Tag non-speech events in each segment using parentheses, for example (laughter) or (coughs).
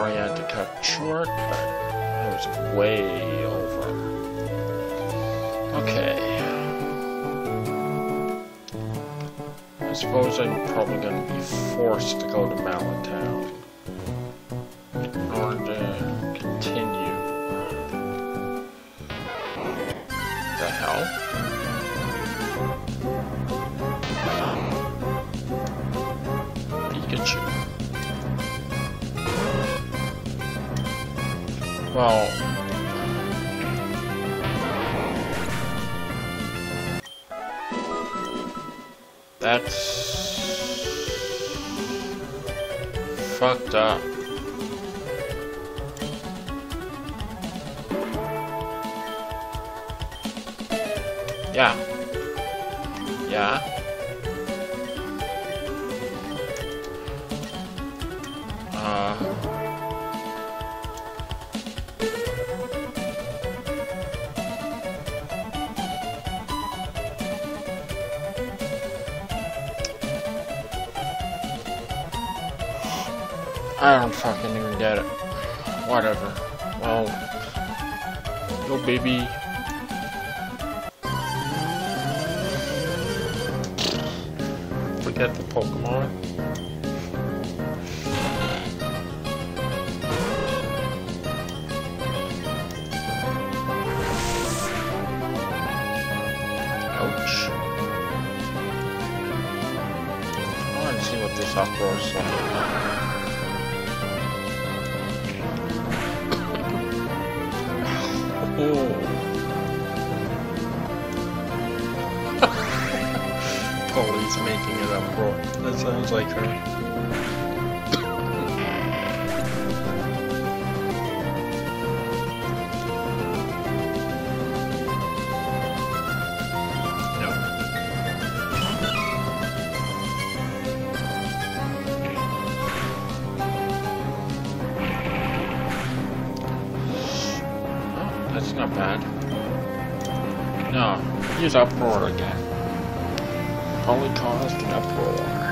I had to cut short, but I was way over. Okay. I suppose I'm probably going to be forced to go to in Well, that's fucked up. Yeah. Yeah. I don't fucking even get it. Whatever. Well, yo baby. Forget the Pokemon. Ouch. I want to see what this uproar is like. That sounds like her. That's not bad. No, use uproar again. Only caused an uproar.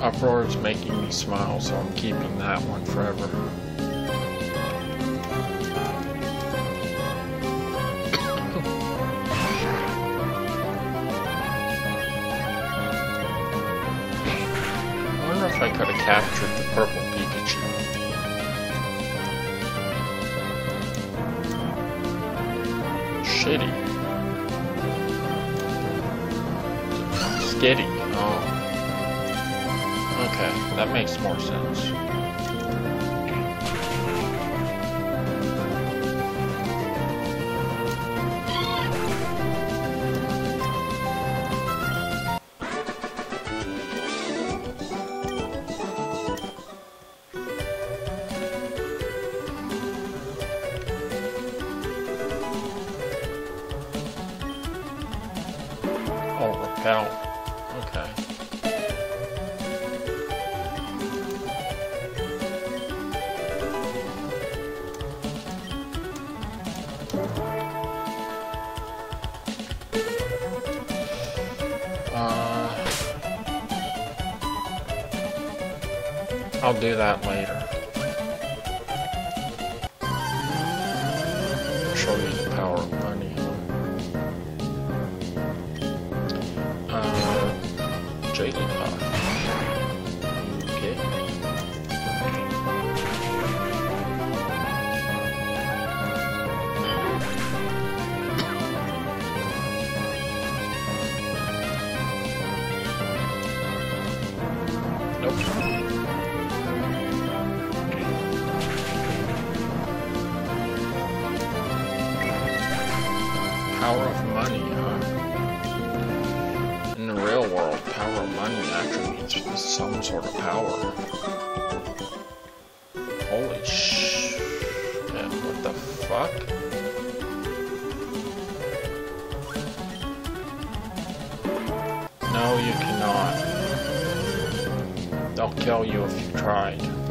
Uproar is making me smile, so I'm keeping that one forever. Captured the purple Pikachu. Shitty. Skitty. Oh. Okay, that makes more sense. Repel. Okay. Uh, I'll do that later. Show you the power of money. Jigglypuff. Okay. Nope. Power of some sort of power. Holy sh... Man, what the fuck? No, you cannot. They'll kill you if you tried.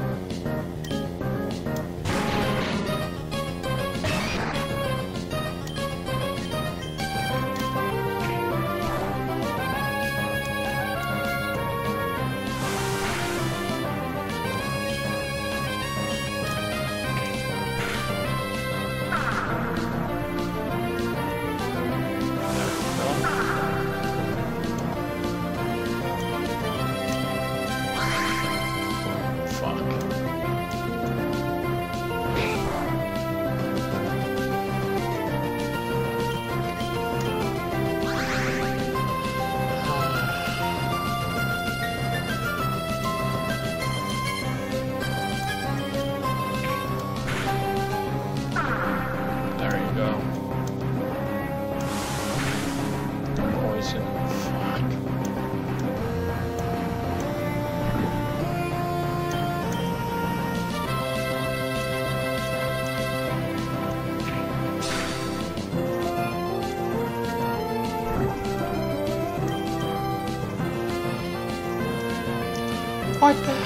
What the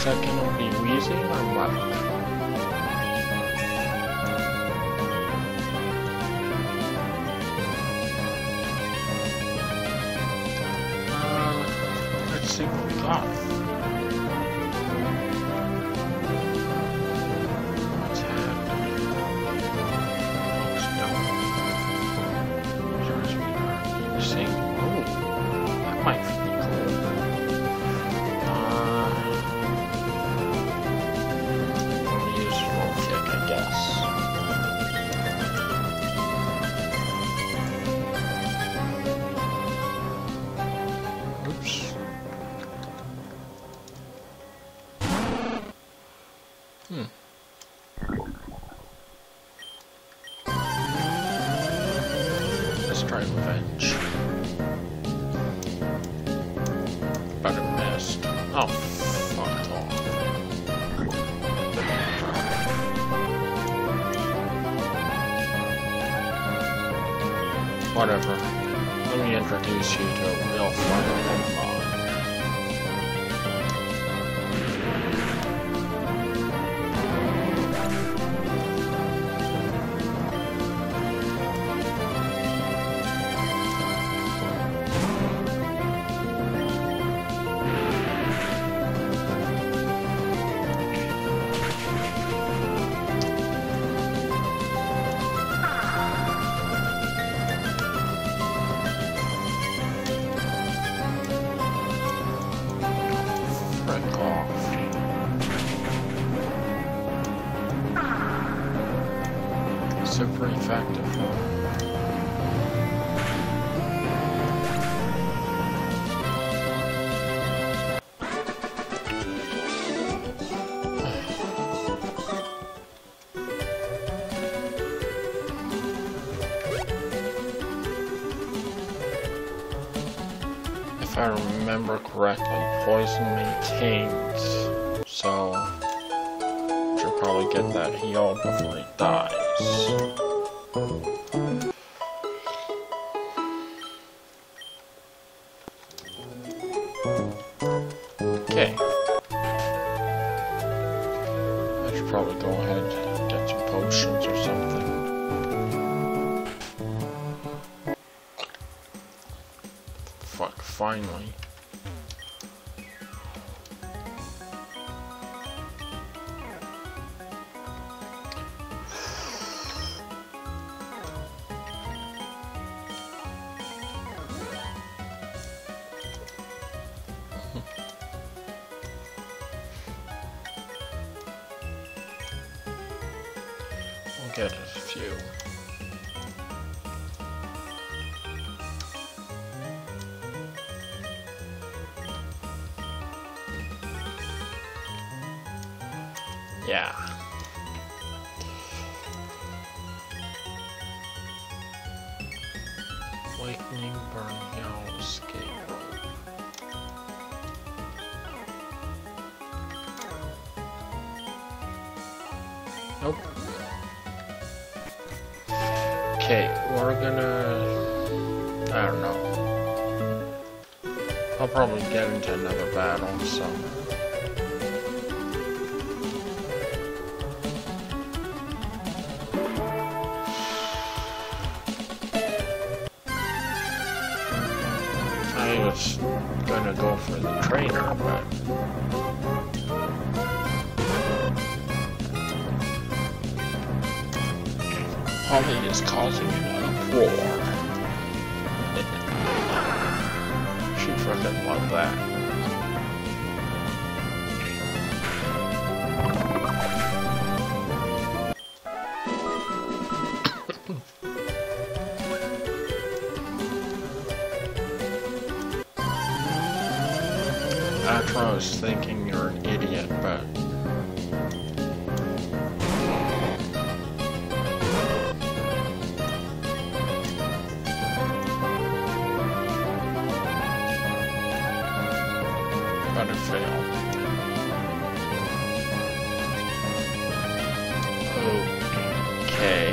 second, be wheezing or what? Hmm. Let's try revenge. But it missed. Oh, fuck off. Whatever. Let me introduce you to a real fun If I remember correctly, poison maintains, so should probably get that healed before he dies. Okay. I should probably go ahead and get some potions or something. Fuck, finally. Get a few. Yeah. Awakening Burn Yellow Escape Nope. Okay, we're gonna... I don't know. I'll probably get into another battle, so... I was gonna go for the trainer, but... Holly is causing an uproar. she freaking love that. (coughs) I was thinking you're an idiot, but Okay.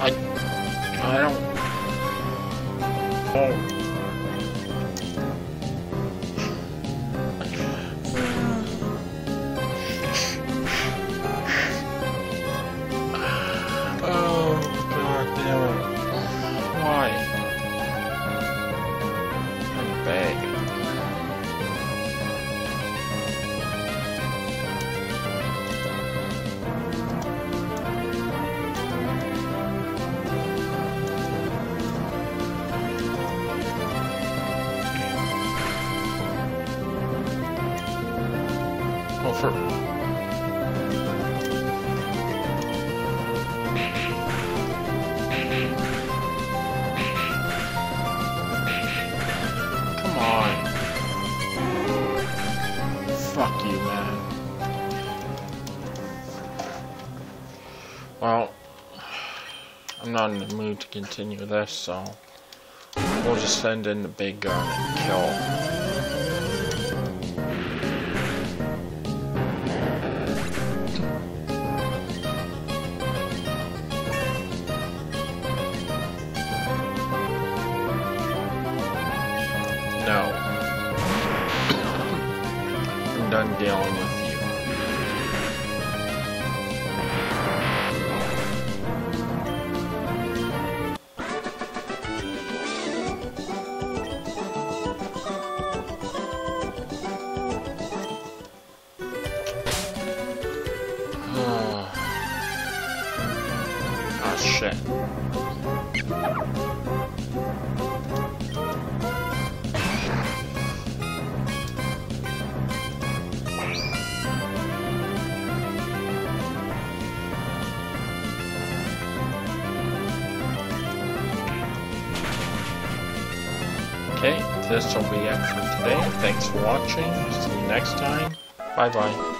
I I don't oh come on, fuck you, man. Well, I'm not in the mood to continue this, so we'll just send in the big gun and kill. No. I'm done dealing with you. Ah, shit. This will be it for today. Thanks for watching. See you next time. Bye bye.